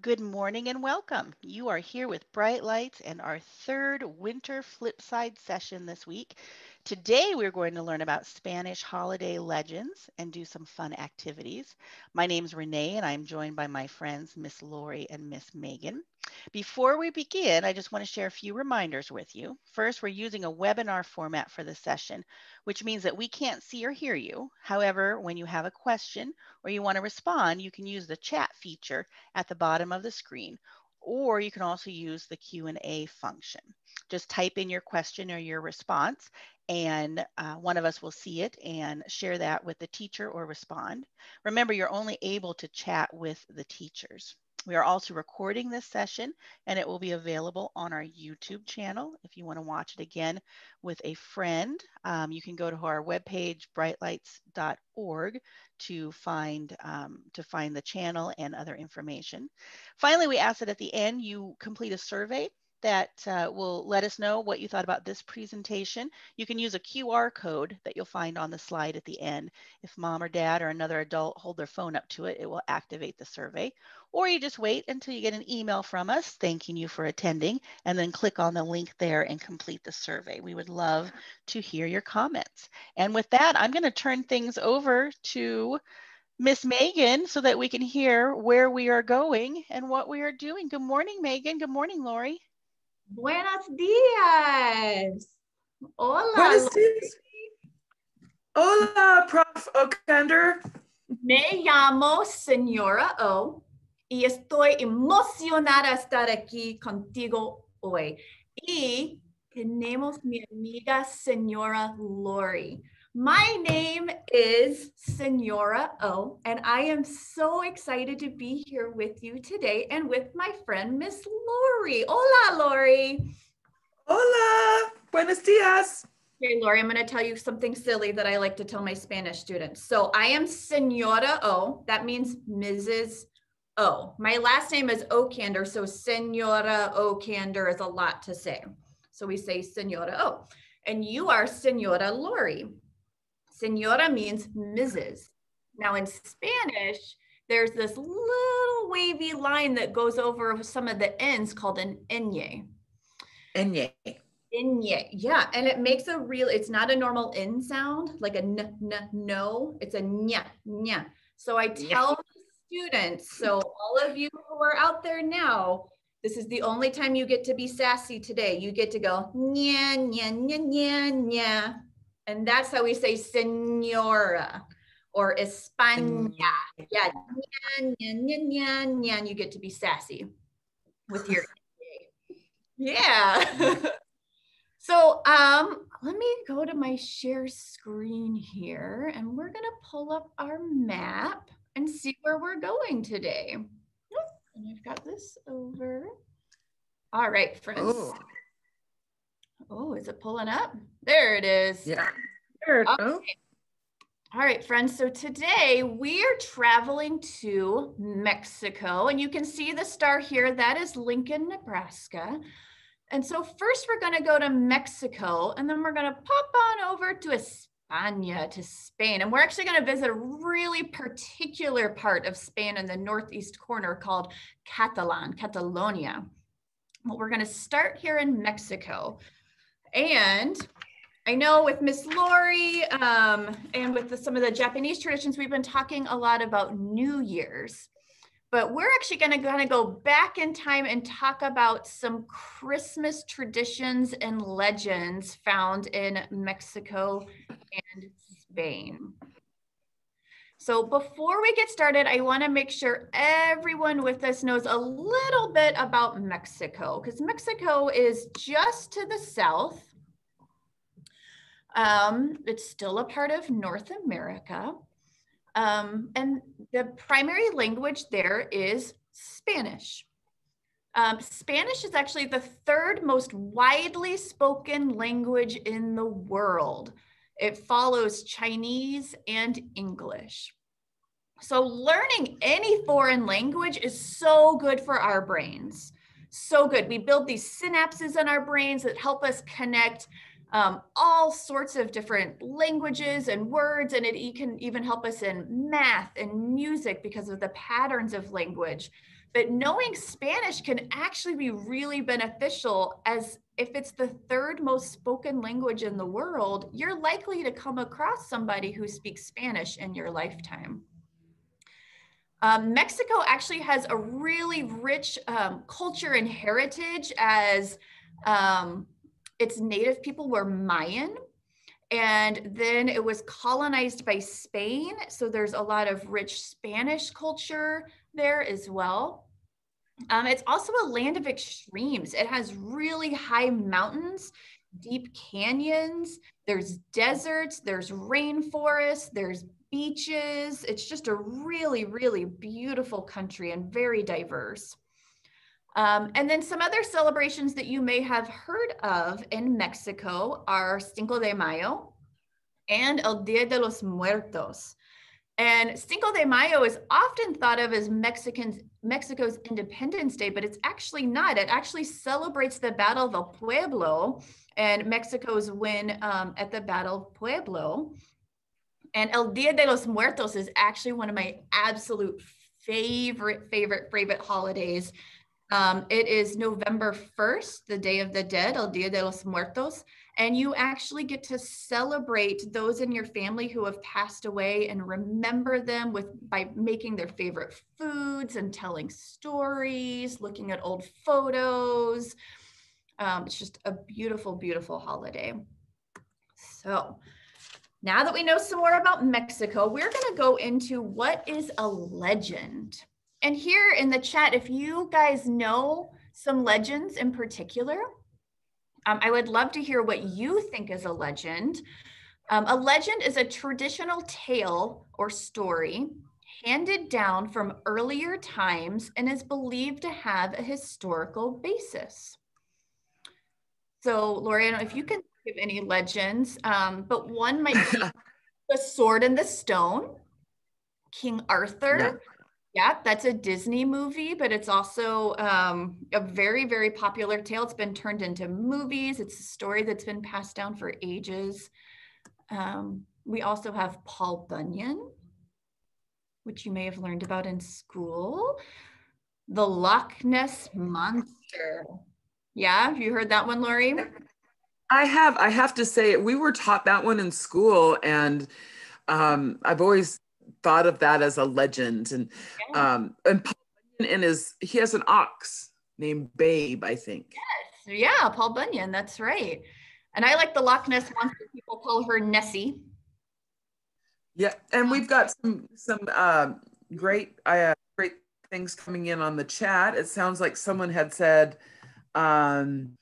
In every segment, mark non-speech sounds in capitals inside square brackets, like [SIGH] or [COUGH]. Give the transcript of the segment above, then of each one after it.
Good morning and welcome. You are here with Bright Lights and our third winter flipside session this week. Today we're going to learn about Spanish holiday legends and do some fun activities. My name is Renee and I'm joined by my friends Miss Lori and Miss Megan. Before we begin, I just want to share a few reminders with you. First, we're using a webinar format for the session, which means that we can't see or hear you. However, when you have a question or you want to respond, you can use the chat feature at the bottom of the screen, or you can also use the Q&A function. Just type in your question or your response and uh, one of us will see it and share that with the teacher or respond. Remember, you're only able to chat with the teachers. We are also recording this session and it will be available on our YouTube channel. If you want to watch it again with a friend, um, you can go to our webpage, brightlights.org to find, um, to find the channel and other information. Finally, we ask that at the end you complete a survey that uh, will let us know what you thought about this presentation. You can use a QR code that you'll find on the slide at the end. If mom or dad or another adult hold their phone up to it, it will activate the survey. Or you just wait until you get an email from us thanking you for attending and then click on the link there and complete the survey. We would love to hear your comments. And with that, I'm gonna turn things over to Miss Megan so that we can hear where we are going and what we are doing. Good morning, Megan. Good morning, Lori. Buenos días. Hola. Buenos días. Hola, Prof. Okander. Me llamo Señora O y estoy emocionada de estar aquí contigo hoy. Y tenemos mi amiga Señora Lori. My name is Senora O, and I am so excited to be here with you today and with my friend Miss Lori. Hola, Lori. Hola, buenos dias. Okay, Lori, I'm going to tell you something silly that I like to tell my Spanish students. So I am Senora O. That means Mrs. O. My last name is Ockander, so Senora Ockander is a lot to say. So we say Senora O. And you are Senora Lori. Senora means Mrs. Now in Spanish, there's this little wavy line that goes over some of the ends called an enye. Enye. Enye. yeah, and it makes a real, it's not a normal N sound, like a n, n, no, it's a ñ, ñ. So I tell students, so all of you who are out there now, this is the only time you get to be sassy today. You get to go, nya, nya, nya, nya, nya. And that's how we say senora or España. Yeah, nyan, nyan, nyan, nyan, nyan. You get to be sassy with your [LAUGHS] Yeah. [LAUGHS] so um, let me go to my share screen here and we're gonna pull up our map and see where we're going today. And I've got this over. All right, friends. Oh, Oh, is it pulling up? There it is. yeah. There, Okay. oh, All right, friends. So today we are traveling to Mexico, and you can see the star here. That is Lincoln, Nebraska. And so first we're going to go to Mexico, and then we're going to pop on over to España, to Spain. And we're actually going to visit a really particular part of Spain in the northeast corner called Catalan, Catalonia. But we're going to start here in Mexico. And I know with Miss Lori um, and with the, some of the Japanese traditions, we've been talking a lot about New Year's, but we're actually going to kind of go back in time and talk about some Christmas traditions and legends found in Mexico and Spain. So before we get started, I want to make sure everyone with us knows a little bit about Mexico because Mexico is just to the south. Um, it's still a part of North America. Um, and the primary language there is Spanish. Um, Spanish is actually the third most widely spoken language in the world. It follows Chinese and English. So learning any foreign language is so good for our brains. So good. We build these synapses in our brains that help us connect um, all sorts of different languages and words, and it can even help us in math and music because of the patterns of language. But knowing Spanish can actually be really beneficial as if it's the third most spoken language in the world, you're likely to come across somebody who speaks Spanish in your lifetime. Um, Mexico actually has a really rich um, culture and heritage as um, its native people were Mayan. And then it was colonized by Spain. So there's a lot of rich Spanish culture there as well. Um, it's also a land of extremes. It has really high mountains, deep canyons, there's deserts, there's rainforests, there's beaches. It's just a really, really beautiful country and very diverse. Um, and then some other celebrations that you may have heard of in Mexico are Cinco de Mayo and El Dia de los Muertos. And Cinco de Mayo is often thought of as Mexicans, Mexico's Independence Day, but it's actually not. It actually celebrates the Battle of El Puebla and Mexico's win um, at the Battle of Puebla. And El Dia de los Muertos is actually one of my absolute favorite, favorite, favorite holidays. Um, it is November 1st, the Day of the Dead, El Dia de los Muertos. And you actually get to celebrate those in your family who have passed away and remember them with by making their favorite foods and telling stories, looking at old photos. Um, it's just a beautiful, beautiful holiday. So now that we know some more about Mexico, we're going to go into what is a legend. And here in the chat, if you guys know some legends in particular, um, I would love to hear what you think is a legend. Um, a legend is a traditional tale or story handed down from earlier times and is believed to have a historical basis. So, Lori, if you can give any legends, um, but one might be [LAUGHS] The Sword and the Stone, King Arthur. Yeah. yeah. that's a Disney movie, but it's also um, a very, very popular tale. It's been turned into movies. It's a story that's been passed down for ages. Um, we also have Paul Bunyan, which you may have learned about in school. The Loch Ness Monster. Yeah, have you heard that one, Lori? I have. I have to say, we were taught that one in school, and um, I've always thought of that as a legend. And yeah. um, and Paul Bunyan his he has an ox named Babe, I think. Yes, yeah, Paul Bunyan. That's right. And I like the Loch Ness monster. People call her Nessie. Yeah, and we've got some some uh, great uh, great things coming in on the chat. It sounds like someone had said. Um,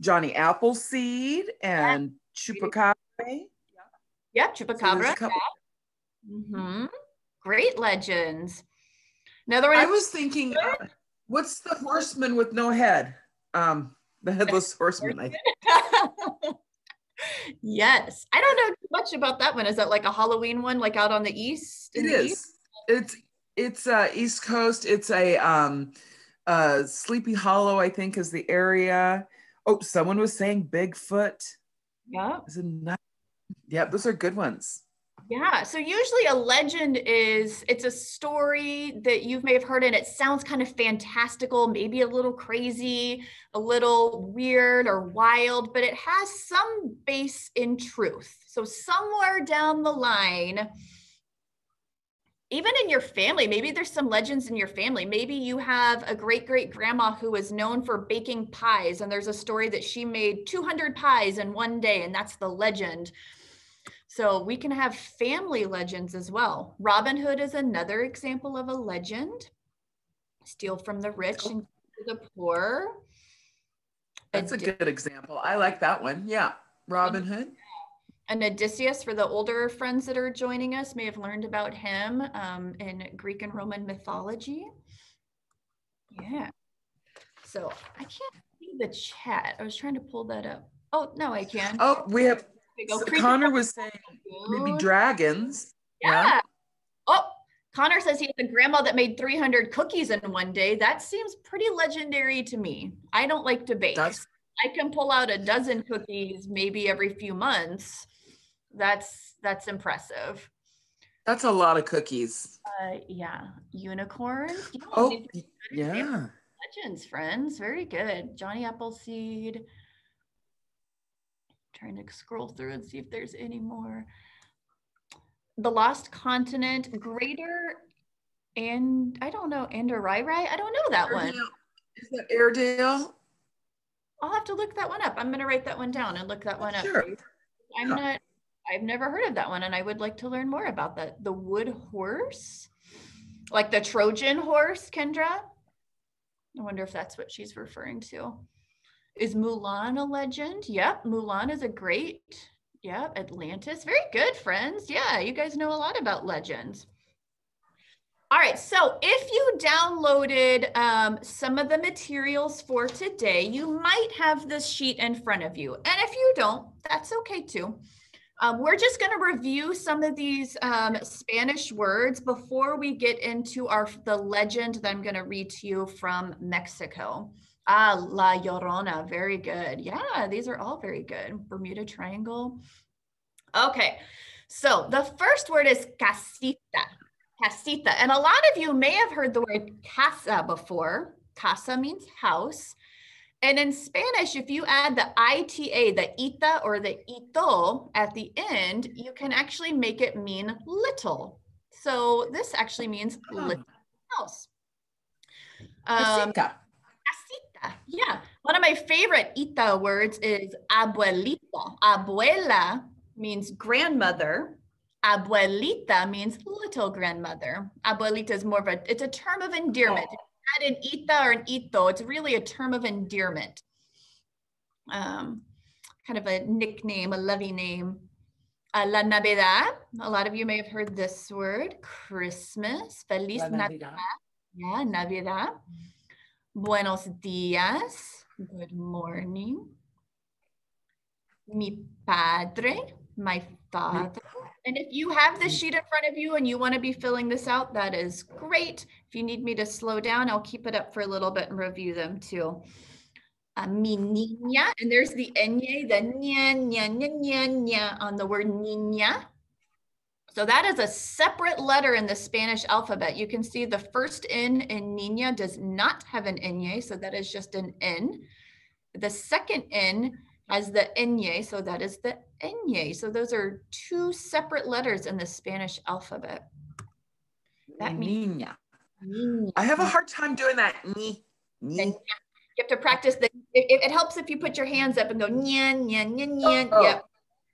Johnny Appleseed and yeah. Chupacabra. Yeah, Chupacabra. So mm-hmm. Great legends. Another one. I was thinking, uh, what's the horseman with no head? Um, the headless [LAUGHS] horseman. I [LAUGHS] yes, I don't know much about that one. Is that like a Halloween one, like out on the east? It is. East? It's it's uh, East Coast. It's a um, uh, Sleepy Hollow, I think, is the area. Oh, someone was saying Bigfoot. Yeah. Not? Yeah, those are good ones. Yeah. So usually a legend is it's a story that you may have heard and it sounds kind of fantastical, maybe a little crazy, a little weird or wild, but it has some base in truth. So somewhere down the line, even in your family, maybe there's some legends in your family. Maybe you have a great great grandma who is known for baking pies, and there's a story that she made 200 pies in one day, and that's the legend. So we can have family legends as well. Robin Hood is another example of a legend. Steal from the rich oh. and give to the poor. That's a good example. I like that one. Yeah. Robin Hood and Odysseus, for the older friends that are joining us, may have learned about him um, in Greek and Roman mythology. Yeah. So I can't see the chat. I was trying to pull that up. Oh, no, I can. Oh, we have, so Connor was saying maybe dragons. Yeah. yeah. Oh, Connor says he has a grandma that made 300 cookies in one day. That seems pretty legendary to me. I don't like to bake. That's- I can pull out a dozen cookies maybe every few months that's that's impressive. That's a lot of cookies. Uh, yeah, unicorns. Yeah, Oh, these are y- good examples. yeah. Legends, friends. Very good. Johnny Appleseed. Trying to scroll through and see if there's any more. The Lost Continent, Greater and I don't know, Andorirai. I don't know that one. Is that Airedale? I'll have to look that one up. I'm gonna write that one down and look that one up. Sure. you. I'm Yeah. not, I've never heard of that one and I would like to learn more about that. The wood horse, like the Trojan horse, Kendra. I wonder if that's what she's referring to. Is Mulan a legend? Yep, Mulan is a great, yep, Atlantis. Very good, friends. Yeah, you guys know a lot about legends. All right, so if you downloaded um, some of the materials for today, you might have this sheet in front of you. And if you don't, that's okay too. Um, we're just going to review some of these um, Spanish words before we get into our the legend that I'm going to read to you from Mexico. Ah, La Llorona, very good. Yeah, these are all very good. Bermuda Triangle. Okay, so the first word is casita casita. And a lot of you may have heard the word casa before. Casa means house. And in Spanish, if you add the ita, the ita or the ito at the end, you can actually make it mean little. So this actually means Oh. little house. Um, Casita. casita, yeah. One of my favorite ita words is abuelita. Abuela means grandmother. Abuelita means little grandmother. Abuelita is more of a, it's a term of endearment. If an ita or an ito, it's really a term of endearment. Um, kind of a nickname, a lovey name. Uh, La Navidad, a lot of you may have heard this word, Christmas. Feliz Navidad. Navidad. Yeah, Navidad. Buenos días. Good morning. Mi padre, my father. And if you have the sheet in front of you and you want to be filling this out, that is great. If you need me to slow down, I'll keep it up for a little bit and review them too. Uh, mi niña, and there's the enye, the ña, ña, ña, ña, ña on the word niña. So that is a separate letter in the Spanish alphabet. You can see the first N in niña does not have an enye, so that is just an N. The second N has the enye, so that is the So those are two separate letters in the Spanish alphabet. That means Niña. niña. I have a hard time doing that. Ni, ni. You have to practice the, it, it- helps if you put your hands up and go nya, nya, nya, nya. Oh. oh. Yep,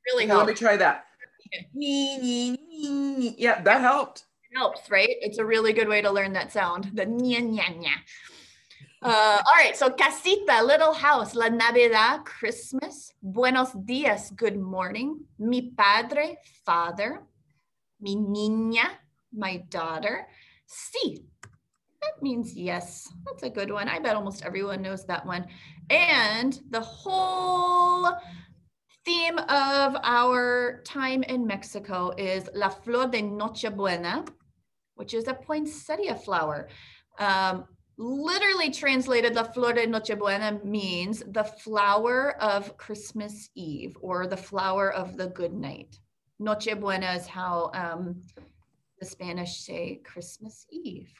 really Okay, let me try that. Yeah, that helped. It helps, right? It's a really good way to learn that sound. The nya nya nya. Uh, all right, so casita, little house, la Navidad, Christmas, buenos dias, good morning, mi padre, father, mi niña, my daughter, sí, that means yes. That's a good one. I bet almost everyone knows that one. And the whole theme of our time in Mexico is La Flor de Nochebuena, which is a poinsettia flower. Um, literally translated, La Flor de Nochebuena means the flower of Christmas Eve or the flower of the good night. Nochebuena is how um, the Spanish say Christmas Eve.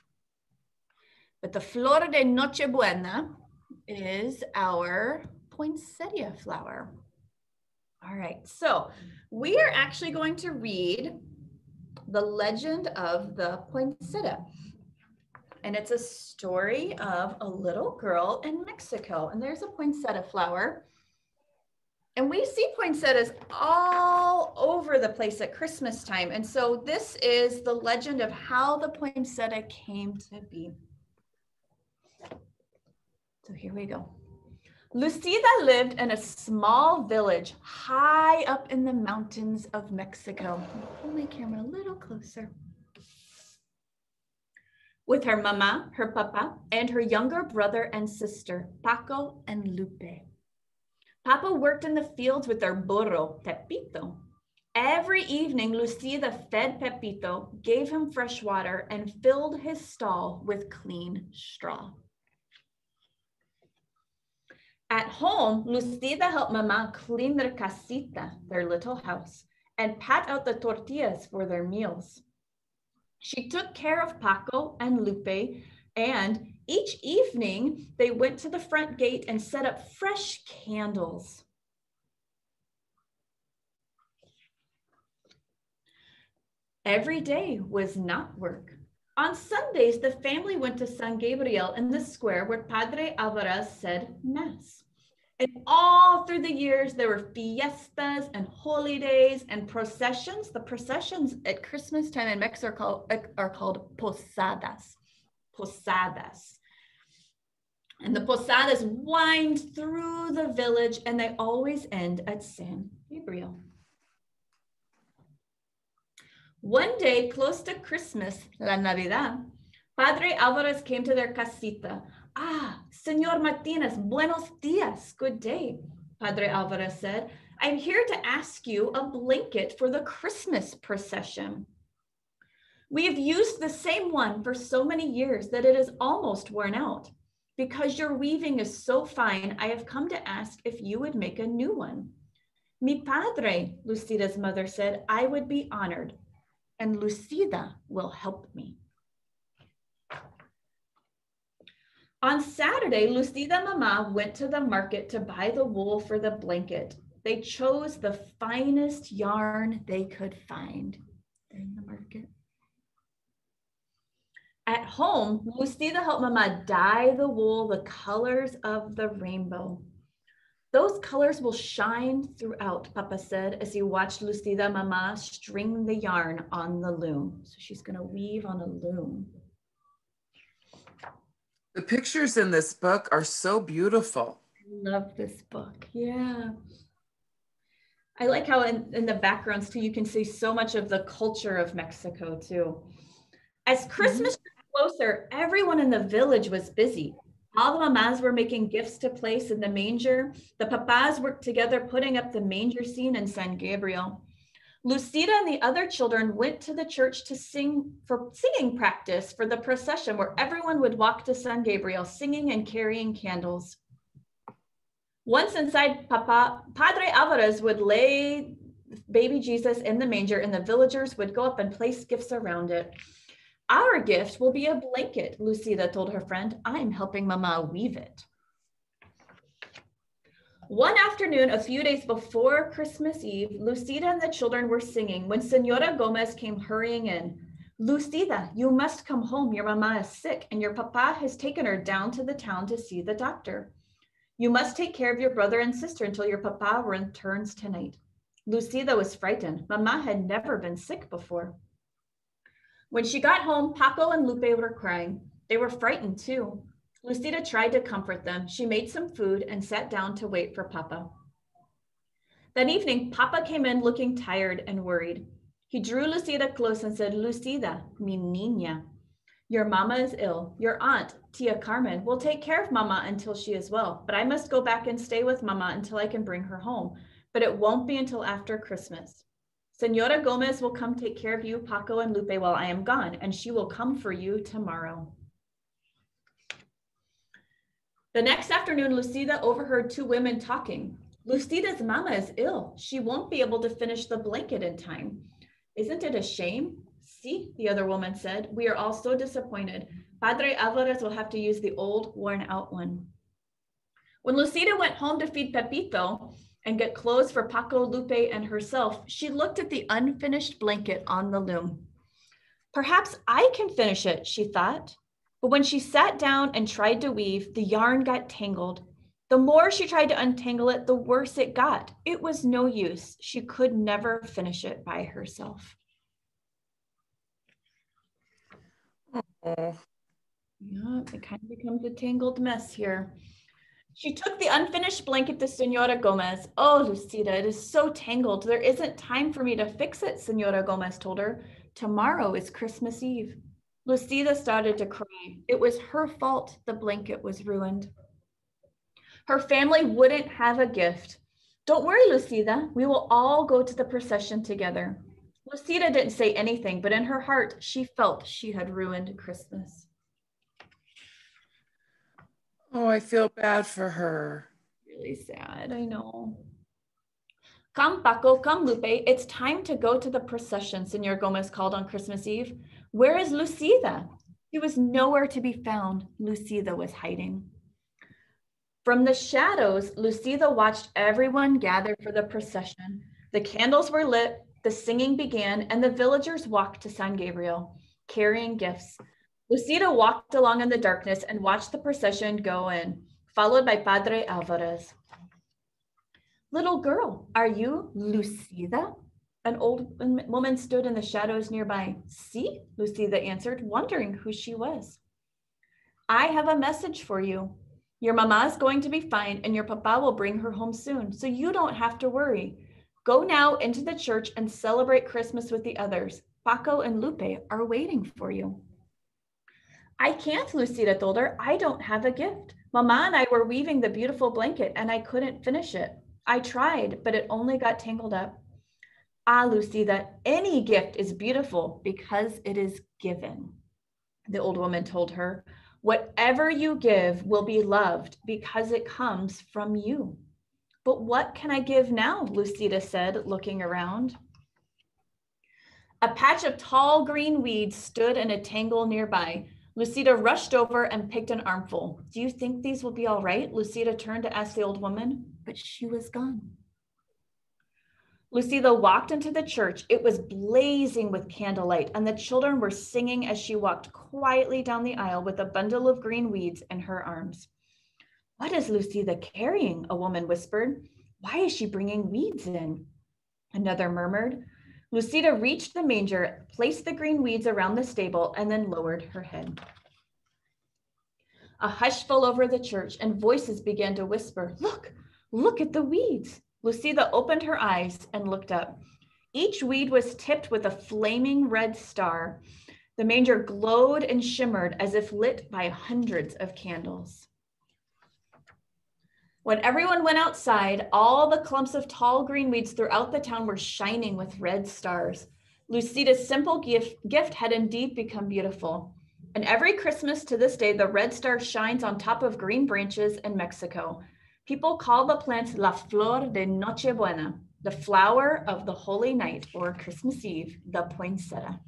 But the Flor de Nochebuena is our poinsettia flower. All right, so we are actually going to read the legend of the poinsettia. And it's a story of a little girl in Mexico. And there's a poinsettia flower. And we see poinsettias all over the place at Christmas time. And so this is the legend of how the poinsettia came to be. So here we go. Lucida lived in a small village high up in the mountains of Mexico. Pull my camera a little closer. With her mama, her papa, and her younger brother and sister, Paco and Lupe. Papa worked in the fields with their burro, Pepito. Every evening, Lucida fed Pepito, gave him fresh water, and filled his stall with clean straw. At home, Lucida helped Mama clean their casita, their little house, and pat out the tortillas for their meals. She took care of Paco and Lupe, and each evening they went to the front gate and set up fresh candles. Every day was not work. On Sundays, the family went to San Gabriel in the square where Padre Alvarez said Mass. And all through the years, there were fiestas and holidays and processions. The processions at Christmas time in Mexico are called, uh, are called posadas. Posadas. And the posadas wind through the village and they always end at San Gabriel. One day, close to Christmas, La Navidad, Padre Alvarez came to their casita Ah, Senor Martinez, buenos dias. Good day, Padre Alvarez said. I'm here to ask you a blanket for the Christmas procession. We have used the same one for so many years that it is almost worn out. Because your weaving is so fine, I have come to ask if you would make a new one. Mi padre, Lucida's mother said, I would be honored, and Lucida will help me. On Saturday, Lucida Mama went to the market to buy the wool for the blanket. They chose the finest yarn they could find in the market. At home, Lucida helped Mama dye the wool the colors of the rainbow. Those colors will shine throughout, Papa said as he watched Lucida Mama string the yarn on the loom. So she's going to weave on a loom. The pictures in this book are so beautiful. I love this book. Yeah. I like how in, in the backgrounds too, you can see so much of the culture of Mexico too. As Christmas mm-hmm. closer, everyone in the village was busy. All the mamas were making gifts to place in the manger. The papas worked together putting up the manger scene in San Gabriel. Lucida and the other children went to the church to sing for singing practice for the procession where everyone would walk to San Gabriel singing and carrying candles. Once inside, Papa, Padre Alvarez would lay baby Jesus in the manger and the villagers would go up and place gifts around it. Our gift will be a blanket, Lucida told her friend. I'm helping Mama weave it. One afternoon, a few days before Christmas Eve, Lucida and the children were singing when Senora Gomez came hurrying in. Lucida, you must come home. Your mama is sick, and your papa has taken her down to the town to see the doctor. You must take care of your brother and sister until your papa returns tonight. Lucida was frightened. Mama had never been sick before. When she got home, Paco and Lupe were crying. They were frightened too. Lucida tried to comfort them. She made some food and sat down to wait for Papa. That evening, Papa came in looking tired and worried. He drew Lucida close and said, Lucida, mi niña, your mama is ill. Your aunt, Tia Carmen, will take care of mama until she is well, but I must go back and stay with mama until I can bring her home. But it won't be until after Christmas. Senora Gomez will come take care of you, Paco and Lupe, while I am gone, and she will come for you tomorrow. The next afternoon, Lucida overheard two women talking. Lucida's mama is ill. She won't be able to finish the blanket in time. Isn't it a shame? See, the other woman said, we are all so disappointed. Padre Alvarez will have to use the old, worn out one. When Lucida went home to feed Pepito and get clothes for Paco, Lupe, and herself, she looked at the unfinished blanket on the loom. Perhaps I can finish it, she thought. But when she sat down and tried to weave, the yarn got tangled. The more she tried to untangle it, the worse it got. It was no use. She could never finish it by herself. Oh. Yeah, it kind of becomes a tangled mess here. She took the unfinished blanket to Senora Gomez. Oh, Lucida, it is so tangled. There isn't time for me to fix it, Senora Gomez told her. Tomorrow is Christmas Eve. Lucida started to cry. It was her fault the blanket was ruined. Her family wouldn't have a gift. Don't worry, Lucida. We will all go to the procession together. Lucida didn't say anything, but in her heart, she felt she had ruined Christmas. Oh, I feel bad for her. Really sad, I know. Come, Paco, come, Lupe. It's time to go to the procession, Senor Gomez called on Christmas Eve. Where is Lucida? She was nowhere to be found. Lucida was hiding. From the shadows, Lucida watched everyone gather for the procession. The candles were lit, the singing began, and the villagers walked to San Gabriel, carrying gifts. Lucida walked along in the darkness and watched the procession go in, followed by Padre Alvarez. Little girl, are you Lucida? An old woman stood in the shadows nearby. See, Lucida answered, wondering who she was. I have a message for you. Your mama is going to be fine and your papa will bring her home soon, so you don't have to worry. Go now into the church and celebrate Christmas with the others. Paco and Lupe are waiting for you. I can't, Lucida told her. I don't have a gift. Mama and I were weaving the beautiful blanket and I couldn't finish it. I tried, but it only got tangled up. Ah, Lucida, any gift is beautiful because it is given. The old woman told her, Whatever you give will be loved because it comes from you. But what can I give now? Lucida said, looking around. A patch of tall green weeds stood in a tangle nearby. Lucida rushed over and picked an armful. Do you think these will be all right? Lucida turned to ask the old woman, but she was gone. Lucida walked into the church. It was blazing with candlelight, and the children were singing as she walked quietly down the aisle with a bundle of green weeds in her arms. What is Lucida carrying? A woman whispered. Why is she bringing weeds in? Another murmured. Lucida reached the manger, placed the green weeds around the stable, and then lowered her head. A hush fell over the church, and voices began to whisper, Look, look at the weeds. Lucida opened her eyes and looked up. Each weed was tipped with a flaming red star. The manger glowed and shimmered as if lit by hundreds of candles. When everyone went outside, all the clumps of tall green weeds throughout the town were shining with red stars. Lucida's simple gift, gift had indeed become beautiful. And every Christmas to this day, the red star shines on top of green branches in Mexico. People call the plant La Flor de Nochebuena, the flower of the Holy Night or Christmas Eve, the poinsettia.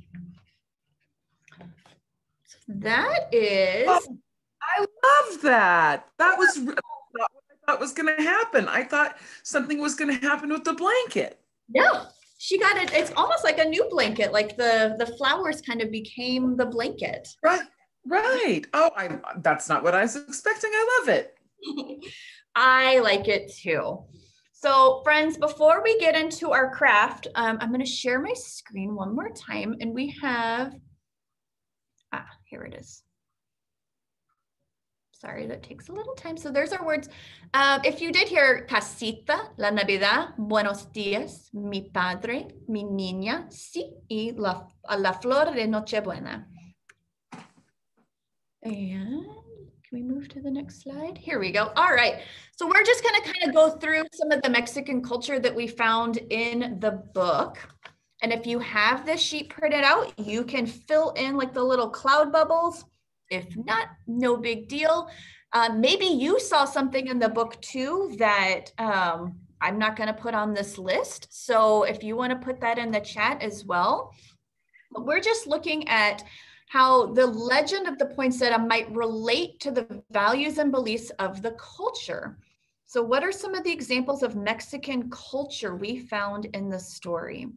That is. Oh, I love that. That was not what I thought was going to happen. I thought something was going to happen with the blanket. Yeah, she got it. It's almost like a new blanket. Like the the flowers kind of became the blanket. Right. Right. Oh, I. That's not what I was expecting. I love it. [LAUGHS] I like it too. So friends, before we get into our craft, um, I'm gonna share my screen one more time and we have, ah, here it is. Sorry, that takes a little time. So there's our words. Uh, if you did hear casita, la Navidad, buenos días, mi padre, mi niña, sí, y la, la flor de Nochebuena. And can we move to the next slide? Here we go. All right. So we're just going to kind of go through some of the Mexican culture that we found in the book. And if you have this sheet printed out, you can fill in like the little cloud bubbles. If not, no big deal. Uh, maybe you saw something in the book too that um, I'm not going to put on this list. So if you want to put that in the chat as well. But we're just looking at how the legend of the poinsettia might relate to the values and beliefs of the culture. So, what are some of the examples of Mexican culture we found in the story?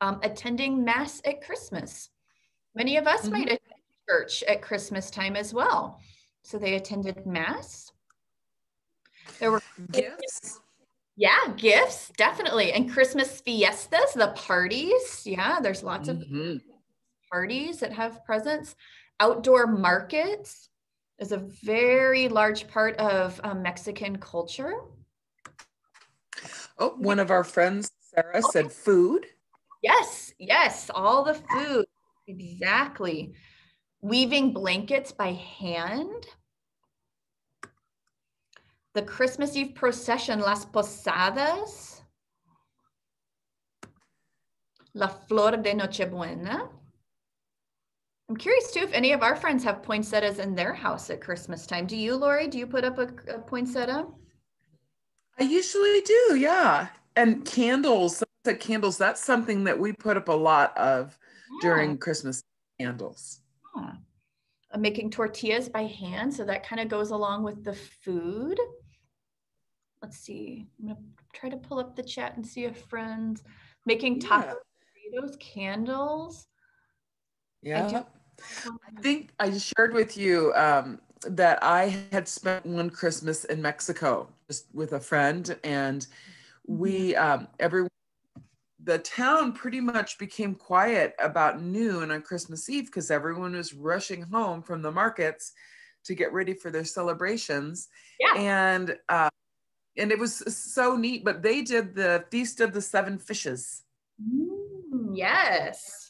Um, attending Mass at Christmas. Many of us mm-hmm. might attend church at Christmas time as well. So, they attended Mass. There were gifts. Yeah, gifts, definitely. And Christmas fiestas, the parties. Yeah, there's lots mm-hmm. of parties that have presence. Outdoor markets is a very large part of um, Mexican culture. Oh, one of our friends, Sarah, said food. Yes, yes, all the food. Exactly. Weaving blankets by hand. The Christmas Eve procession, Las Posadas. La Flor de Nochebuena. I'm curious too if any of our friends have poinsettias in their house at Christmas time. Do you, Lori? Do you put up a, a poinsettia? I usually do, yeah. And candles, the candles, that's something that we put up a lot of yeah. during Christmas. candles. I'm uh, making tortillas by hand, so that kind of goes along with the food. Let's see. I'm gonna try to pull up the chat and see if friends making taco burritos, candles. Yeah. I think I shared with you um, that I had spent one Christmas in Mexico just with a friend, and we um, everyone the town pretty much became quiet about noon on Christmas Eve because everyone was rushing home from the markets to get ready for their celebrations. Yeah. And uh, and it was so neat. But they did the feast of the seven fishes. Mm, yes.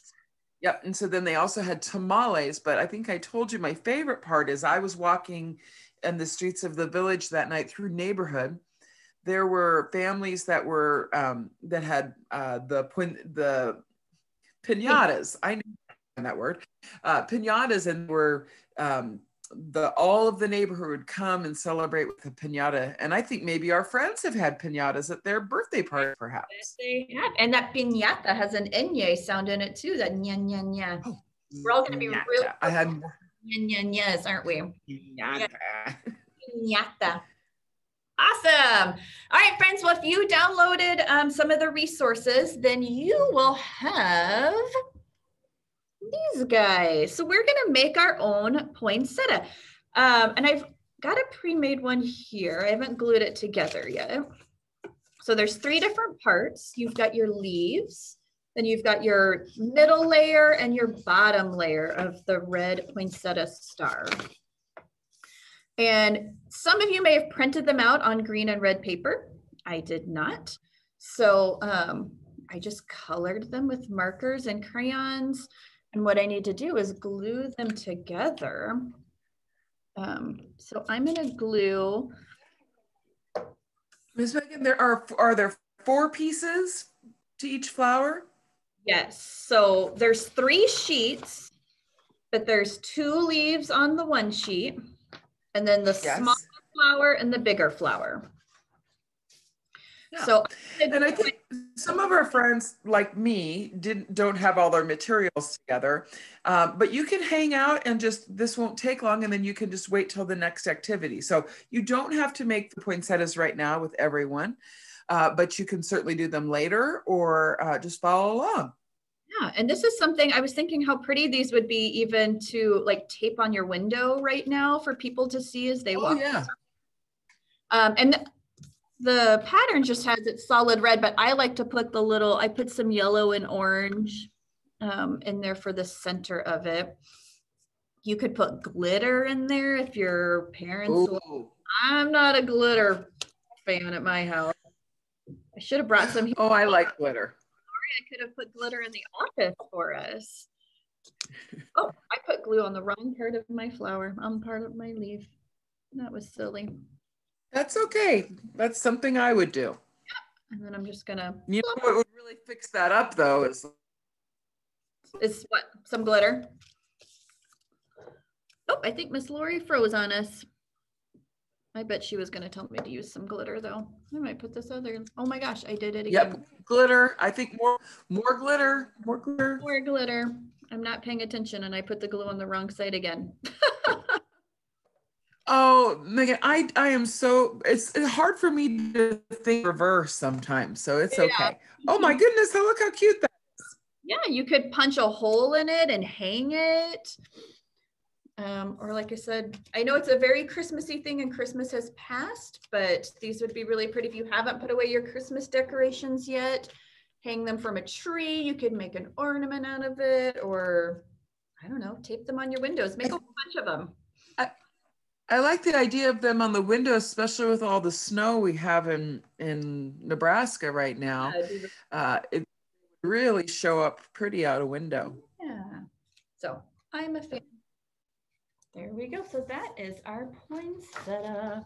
Yep. And so then they also had tamales. But I think I told you my favorite part is I was walking in the streets of the village that night through neighborhood. There were families that were um, that had uh, the the pinatas. I know that word. Uh, pinatas and were um, the all of the neighborhood would come and celebrate with a pinata. And I think maybe our friends have had pinatas at their birthday party, perhaps. They have. And that piñata has an enye sound in it too. That nya nya nya. We're all gonna be Pinata. real- I had Nya nya nyas, aren't we? pinata. Piñata. Awesome. All right, friends. Well, if you downloaded um, some of the resources, then you will have these guys. So we're going to make our own poinsettia. Um, and I've got a pre-made one here. I haven't glued it together yet. So there's three different parts. You've got your leaves, then you've got your middle layer and your bottom layer of the red poinsettia star. And some of you may have printed them out on green and red paper. I did not. So um, I just colored them with markers and crayons. And what I need to do is glue them together. Um, so I'm gonna glue, Ms. Megan, there are are there four pieces to each flower? yes. So there's three sheets, but there's two leaves on the one sheet. And then the Yes. small flower and the bigger flower. Yeah. So And I think some of our friends, like me, didn't don't have all their materials together. Um, but you can hang out and just this won't take long, and then you can just wait till the next activity. So you don't have to make the poinsettias right now with everyone, uh, but you can certainly do them later or uh, just follow along. Yeah, and this is something I was thinking how pretty these would be even to like tape on your window right now for people to see as they Oh walk. yeah, Um, and the pattern just has it solid red, but I like to put the little, I put some yellow and orange um, in there for the center of it. You could put glitter in there if your parents. I'm not a glitter fan at my house. I should have brought some here. oh, I like glitter. Sorry, I could have put glitter in the office for us. Oh, I put glue on the wrong part of my flower, on part of my leaf. That was silly. That's okay. That's something I would do. And then I'm just gonna, You know what would really fix that up though is is what, some glitter? Oh, I think Miss Lori froze on us. I bet she was gonna tell me to use some glitter though. I might put this other, oh my gosh, I did it again. yep, glitter. I think more more glitter, more glitter. More glitter. I'm not paying attention and I put the glue on the wrong side again. [LAUGHS] Oh, Megan, I I am so it's, it's hard for me to think reverse sometimes, so it's Yeah. okay. Oh my goodness, look how cute that. Yeah, you could punch a hole in it and hang it. Um, or like I said, I know it's a very Christmassy thing and Christmas has passed, but these would be really pretty if you haven't put away your Christmas decorations yet. Hang them from a tree. You could make an ornament out of it, or I don't know, tape them on your windows. Make a whole bunch of them. I like the idea of them on the window, especially with all the snow we have in in Nebraska right now. Uh, it really show up pretty out a window. Yeah. So I'm a fan. There we go. So that is our poinsettia.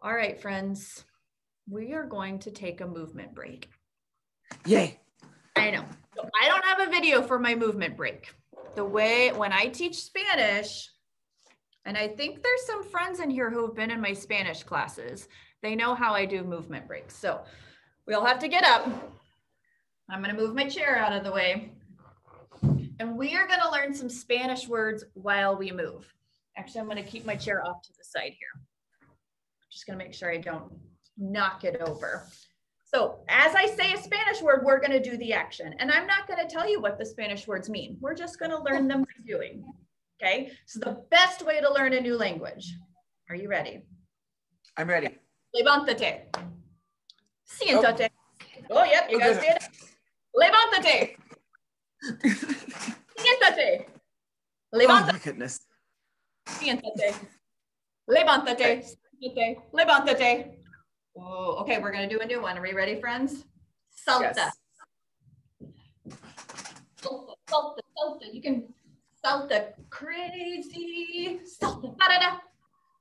All right, friends. We are going to take a movement break. Yay! I know. So I don't have a video for my movement break. The way when I teach Spanish, and I think there's some friends in here who have been in my Spanish classes, they know how I do movement breaks. So we all have to get up. I'm going to move my chair out of the way. and we are gonna learn some Spanish words while we move. Actually, I'm gonna keep my chair off to the side here. Just gonna make sure I don't knock it over. So as I say a Spanish word, we're gonna do the action. And I'm not gonna tell you what the Spanish words mean. We're just gonna learn them by doing. Okay, so the best way to learn a new language. Are you ready? I'm ready. Levántate. Siéntate. Oh, oh yep, you guys did. Levántate. [LAUGHS] Siéntate. Oh Levántate. my goodness. Siéntate. Levántate. Siéntate. Levántate. Oh, okay, we're gonna do a new one. Are we ready, friends? Salta. Yes. Salta, salta, salta. You can salta crazy. Salta. Parada.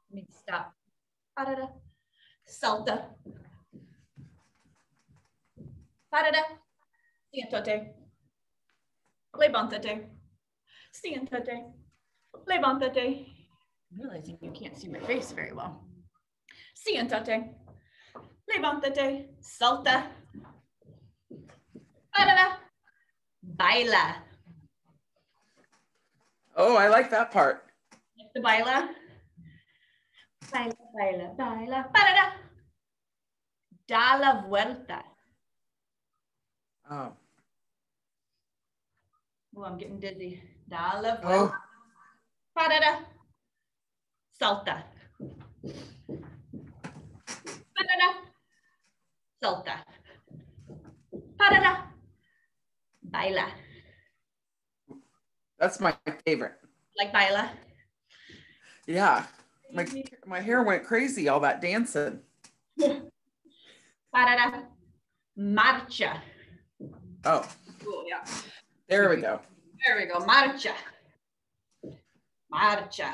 Let me stop. Parada. Salta. Parada. Siéntate. Levántate. Siéntate. Levántate. I'm realizing you can't see my face very well. Siéntate. Levántate. Salta. Parada. Baila. Oh, I like that part. The baila. Baila, baila, baila. Parada. Da la vuelta. Oh. Oh, I'm getting dizzy. Da la Oh. vuelta. Parada. Salta. Parada. Salta. Parada. Baila. That's my favorite. Like baila. Yeah. My my hair went crazy, all that dancing. [LAUGHS] Parada. Marcha. Oh, Oh, yeah. there we go. There we go. Marcha. Marcha.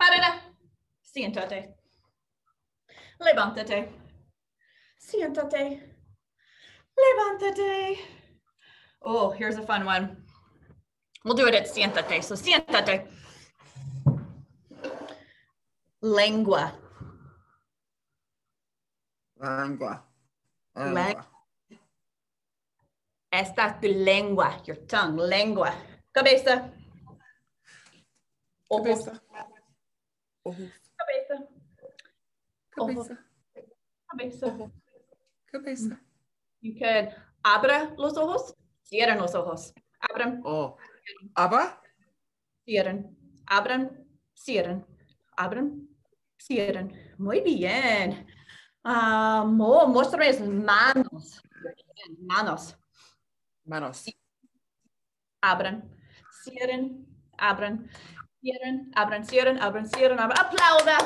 Parada. Siéntate. Levántate. Siéntate. Levántate. Oh, here's a fun one. We'll do it at siéntate. So siéntate. Lengua. Lengua. Lengua. Esta es tu lengua, your tongue, lengua. Cabeza. Ojos. Cabeza. Ojos. Cabeza. Ojos. Cabeza. Cabeza. Cabeza. You can abra los ojos, cierran los ojos. Abran, Oh. Aber? Cierren. Abran, cierren. Abran, cierren. Muy bien. Ah, uh, oh, muéstrame manos. Manos. Manos. Abran, cierren, abran, cierren, abran, cierren, abran, cierren, abran. ¡Aplauda!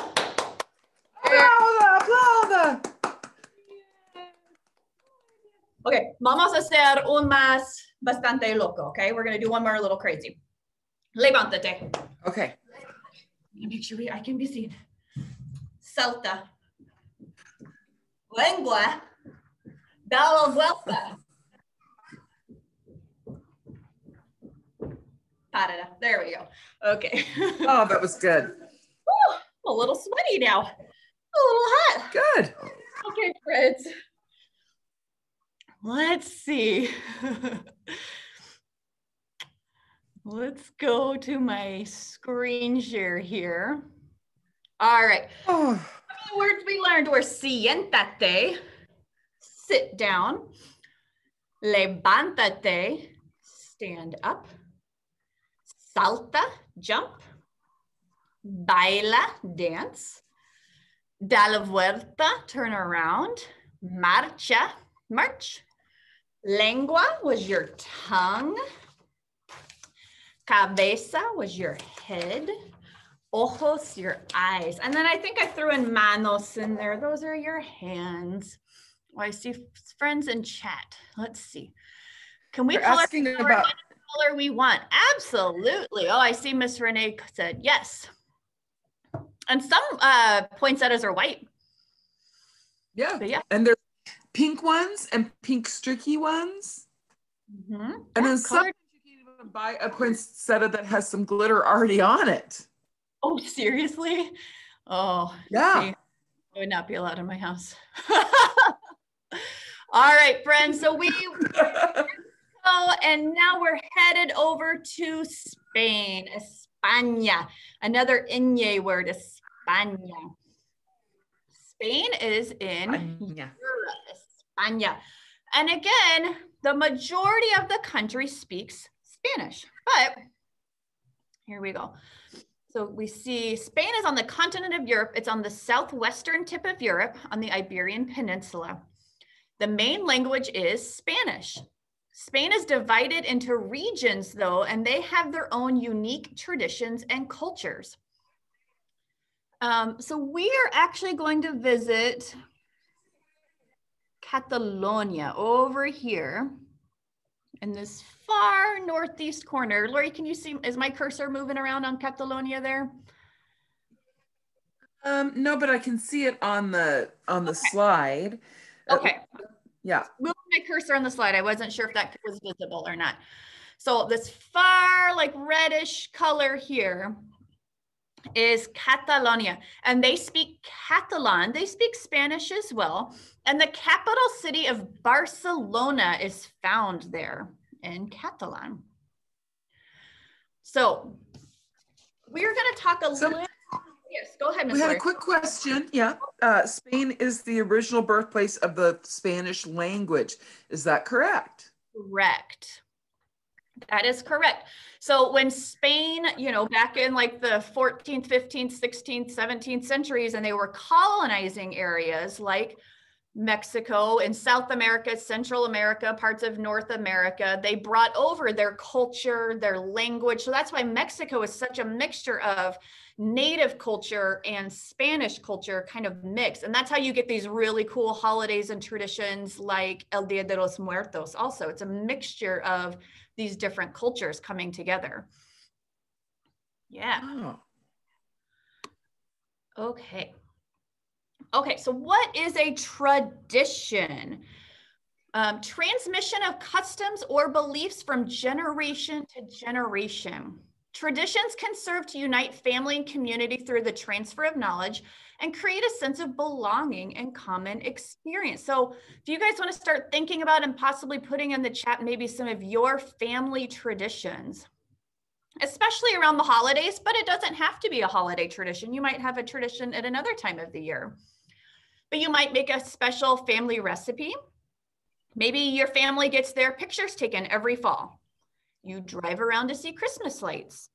Aplauda! Okay, vamos a hacer un más bastante loco, okay? We're gonna do one more a little crazy. Levántate. Okay. Make sure we, I can be seen. Salta. Lengua. Da la vuelta. Parada. There we go. Okay. [LAUGHS] Oh, that was good. Whew, I'm a little sweaty now. A little hot. Good. Okay, friends. Let's see. [LAUGHS] Let's go to my screen share here. All right. [SIGHS] Oh, The words we learned were siéntate, sit down, levántate, stand up, salta, jump, baila, dance, da la vuelta, turn around, marcha, march, lengua was your tongue, cabeza was your head, ojos, your eyes. And then I think I threw in manos in there. Those are your hands. Oh, I see friends in chat. Let's see. Can we you're color asking color about color we want? Absolutely. Oh, I see Miss Renee said yes. And some uh, poinsettias are white. yeah, But yeah. and there's pink ones and pink streaky ones, Mhm. and then some colored- you can even buy a poinsettia that has some glitter already on it. Oh, seriously? Oh, Yeah. see, I would not be allowed in my house. [LAUGHS] All right, friends. So we [LAUGHS] Oh, and now we're headed over to Spain, España. Another Inye word, España. Spain is in España. España. And again, the majority of the country speaks Spanish, but here we go. So we see Spain is on the continent of Europe. It's on the southwestern tip of Europe on the Iberian Peninsula. The main language is Spanish. Spain is divided into regions though, and they have their own unique traditions and cultures. Um, so we are actually going to visit Catalonia over here in this far northeast corner. Lori, can you see, is my cursor moving around on Catalonia there? Um, no, but I can see it on the on the Okay. slide. Uh, Okay, Yeah. moving my cursor on the slide. I wasn't sure if that was visible or not. So this far like reddish color here is Catalonia and they speak Catalan. They speak Spanish as well. And the capital city of Barcelona is found there in Catalan. So we're going to talk a So- little. Yes, go ahead, Ms. We had Lori. a quick question. Yeah. Uh, Spain is the original birthplace of the Spanish language. Is that correct? Correct. That is correct. So when Spain, you know, back in like the 14th, 15th, 16th, 17th centuries, and they were colonizing areas like Mexico and South America, Central America, parts of North America, they brought over their culture, their language. So that's why Mexico is such a mixture of native culture and Spanish culture kind of mix. And that's how you get these really cool holidays and traditions like El Dia de los Muertos. Also, it's a mixture of these different cultures coming together. Yeah. Oh. Okay. Okay, so what is a tradition? Um, transmission of customs or beliefs from generation to generation. Traditions can serve to unite family and community through the transfer of knowledge and create a sense of belonging and common experience. So, if you guys want to start thinking about and possibly putting in the chat maybe some of your family traditions, especially around the holidays, but it doesn't have to be a holiday tradition. You might have a tradition at another time of the year. But you might make a special family recipe. Maybe your family gets their pictures taken every fall. You drive around to see Christmas lights.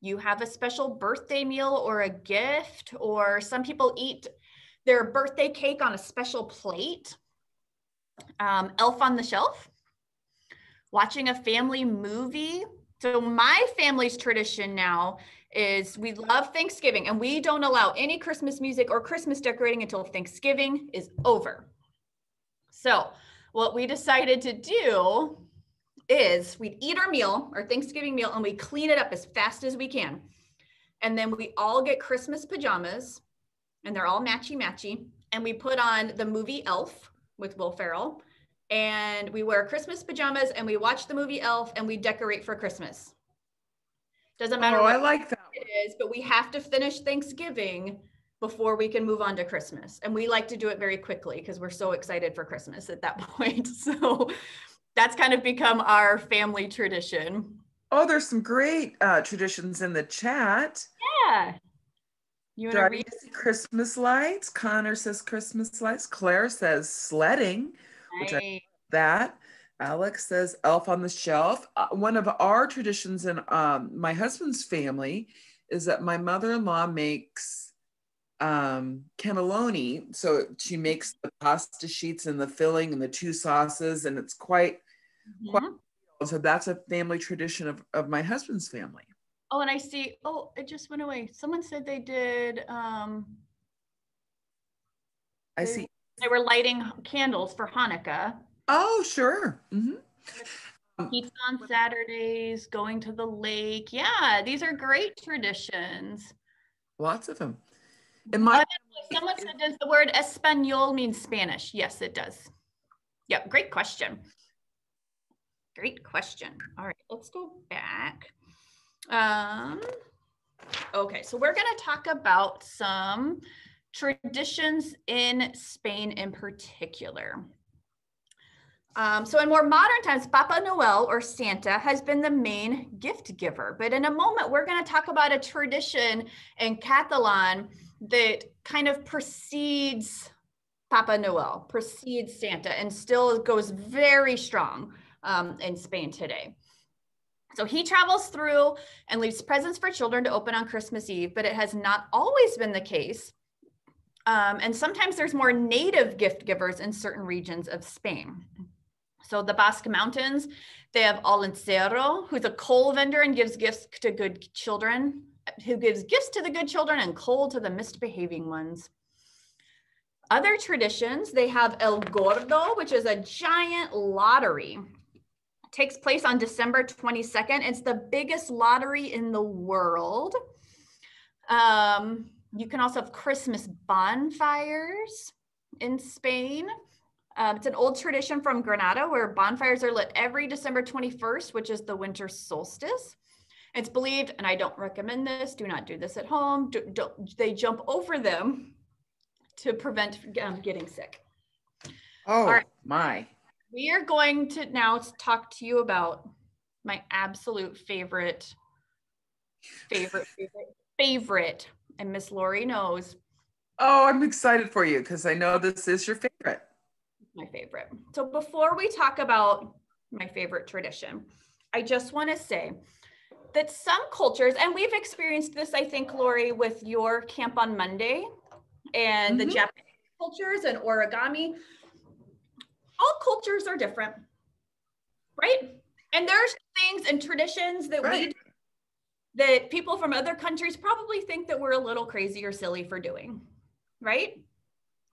You have a special birthday meal or a gift, or some people eat their birthday cake on a special plate. Um, Elf on the Shelf, watching a family movie. So, my family's tradition now is we love Thanksgiving and we don't allow any Christmas music or Christmas decorating until Thanksgiving is over. So, what we decided to do is we'd eat our meal, our Thanksgiving meal, and we clean it up as fast as we can. And then we all get Christmas pajamas and they're all matchy matchy. And we put on the movie Elf with Will Ferrell. And we wear Christmas pajamas and we watch the movie Elf and we decorate for Christmas. Doesn't matter Oh, what I like that. it is, but we have to finish Thanksgiving before we can move on to Christmas. And we like to do it very quickly because we're so excited for Christmas at that [LAUGHS] point. So that's kind of become our family tradition. Oh, there's some great uh, traditions in the chat. Yeah. You want to read? see Christmas lights. Connor says Christmas lights. Claire says sledding. which I- That. Alex says elf on the shelf. Uh, one of our traditions in um, my husband's family is that my mother-in-law makes um, cannelloni. So she makes the pasta sheets and the filling and the two sauces, and it's quite. So that's a family tradition of, of my husband's family. Oh, and I see. Oh, it just went away. Someone said they did. Um, I see. they were lighting candles for Hanukkah. Oh, sure. Mm-hmm. Pizza on Saturdays, going to the lake. Yeah, these are great traditions. Lots of them. In my Someone said, does the word Espanol mean Spanish? Yes, it does. Yep, great question. Great question. All right, let's go back. Um, okay, so we're going to talk about some traditions in Spain in particular. Um, so in more modern times, Papa Noel or Santa has been the main gift giver. But in a moment, we're going to talk about a tradition in Catalan that kind of precedes Papa Noel, precedes Santa, and still goes very strong um, in Spain today. So he travels through and leaves presents for children to open on Christmas Eve, but it has not always been the case. Um, and sometimes there's more native gift givers in certain regions of Spain. So the Basque Mountains, they have Olentzero, who's a coal vendor and gives gifts to good children, who gives gifts to the good children and coal to the misbehaving ones. Other traditions, they have El Gordo, which is a giant lottery. Takes place on December 22nd. It's the biggest lottery in the world. Um, you can also have Christmas bonfires in Spain. Um, it's an old tradition from Granada where bonfires are lit every December 21st, which is the winter solstice. It's believed, and I don't recommend this, do not do this at home. Do, do, they jump over them to prevent um, getting sick. Oh, my. We are going to now talk to you about my absolute favorite, favorite, [LAUGHS] favorite, favorite, and Miss Lori knows. Oh, I'm excited for you because I know this is your favorite my favorite. So before we talk about my favorite tradition, I just want to say that some cultures, and we've experienced this, I think, Lori, with your Camp on Monday and mm-hmm. the Japanese cultures and origami. All cultures are different, right? And there's things and traditions that right. we that people from other countries probably think that we're a little crazy or silly for doing, right?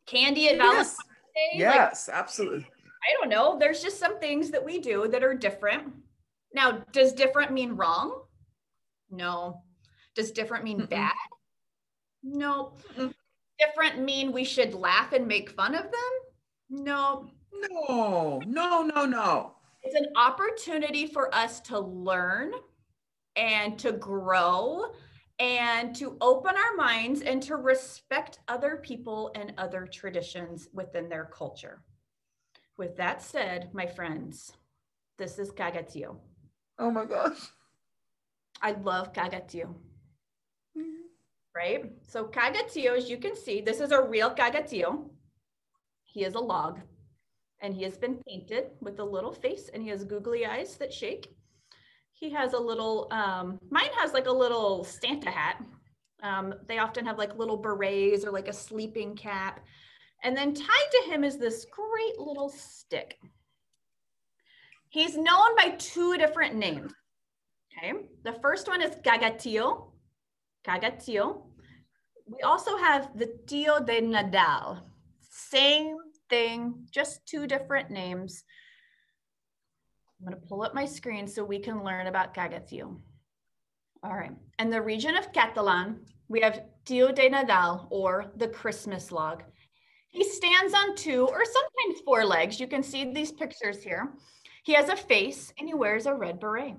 Candy at yes say? Yes, like, absolutely. I don't know. There's just some things that we do that are different. Now, does different mean wrong? No. Does different mean Mm-mm. bad? No. Mm-mm. Different mean we should laugh and make fun of them? No. No, no, no, no. It's an opportunity for us to learn and to grow and to open our minds and to respect other people and other traditions within their culture. With that said, my friends, this is Caga Tio. Oh my gosh. I love Caga Tio. Mm-hmm. Right? So Caga Tio, as you can see, this is a real Caga Tio. He is a log and he has been painted with a little face and he has googly eyes that shake he has a little, um, mine has like a little Santa hat. Um, they often have like little berets or like a sleeping cap. And then tied to him is this great little stick. He's known by two different names. Okay. The first one is Caga Tio. Cagatillo. We also have the Tio de Nadal. Same thing, just two different names. I'm going to pull up my screen so we can learn about Caga Tio. All right. In the region of Catalan, we have Tio de Nadal or the Christmas log. He stands on two or sometimes four legs. You can see these pictures here. He has a face and he wears a red beret.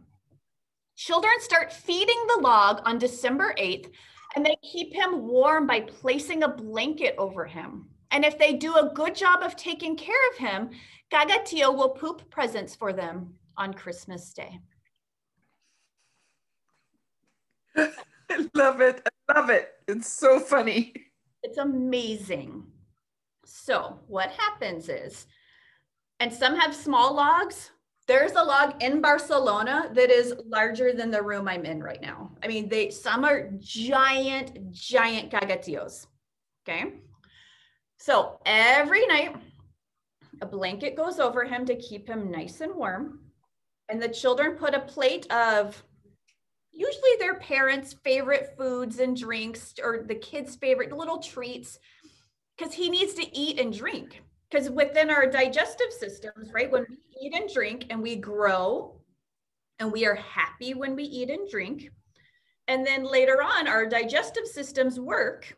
Children start feeding the log on December 8th and they keep him warm by placing a blanket over him. And if they do a good job of taking care of him, Caga Tio will poop presents for them on Christmas Day. [LAUGHS] I love it. I love it. It's so funny. It's amazing. So, what happens is, and some have small logs. There's a log in Barcelona that is larger than the room I'm in right now. I mean, they some are giant, giant Caga Tios. Okay. So every night a blanket goes over him to keep him nice and warm. And the children put a plate of usually their parents' favorite foods and drinks or the kids' favorite little treats because he needs to eat and drink. Because within our digestive systems, right, when we eat and drink and we grow and we are happy when we eat and drink. And then later on, our digestive systems work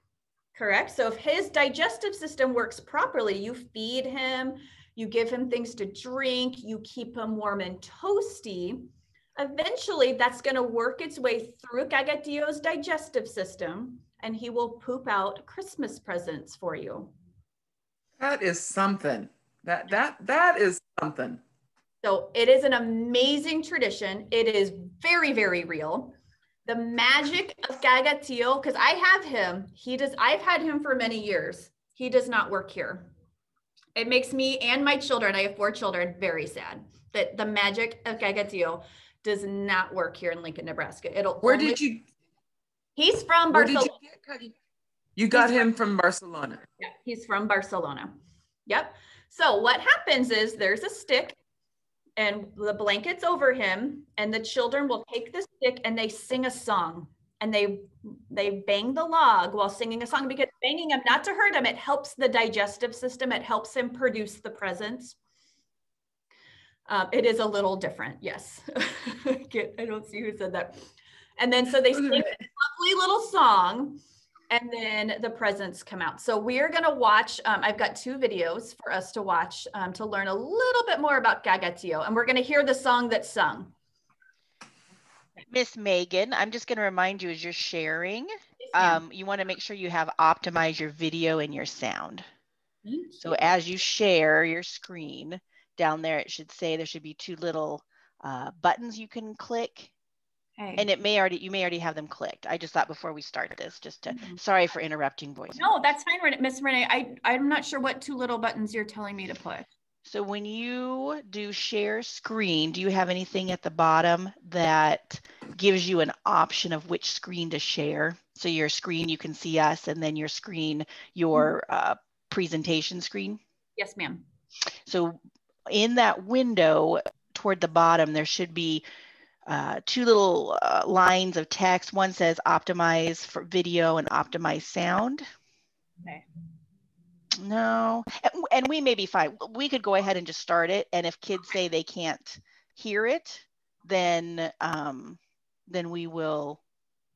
Correct. So if his digestive system works properly, you feed him, you give him things to drink, you keep him warm and toasty. Eventually, that's going to work its way through Caga Tio's digestive system and he will poop out Christmas presents for you. That is something. That that that is something. So it is an amazing tradition. It is very, very real. The magic of Caga Tio, because I have him, he does, I've had him for many years. He does not work here. It makes me and my children, I have four children, very sad that the magic of Caga Tio does not work here in Lincoln, Nebraska. It'll Where only- did you he's from Barcelona. you? You got He's him from Barcelona. Yeah, he's from Barcelona. Yep. So what happens is there's a stick and the blanket's over him and the children will take the stick and they sing a song. And they they bang the log while singing a song because banging him not to hurt him it helps the digestive system. It helps him produce the presence. Um, it is a little different yes. [LAUGHS] I don't see who said that. And then so they sing this [LAUGHS] lovely little song and then the presents come out. So we're gonna watch, um, I've got two videos for us to watch um, to learn a little bit more about Caga Tio. And we're gonna hear the song that's sung. Miss Megan, I'm just going to remind you as you're sharing, um, you want to make sure you have optimized your video and your sound. So as you share your screen down there, it should say there should be two little uh, buttons you can click Okay. and it may already, you may already have them clicked. I just thought before we started this, just to, Mhm. sorry for interrupting voice. no, that's fine, Miss Renee. I, I'm not sure what two little buttons you're telling me to put. So when you do share screen, do you have anything at the bottom that gives you an option of which screen to share? So your screen, you can see us, and then your screen, your uh, presentation screen. Yes, ma'am. So in that window toward the bottom, there should be uh, two little uh, lines of text. One says optimize for video and optimize sound. Okay. No, and, and we may be fine. We could go ahead and just start it. And if kids say they can't hear it, then um, then we will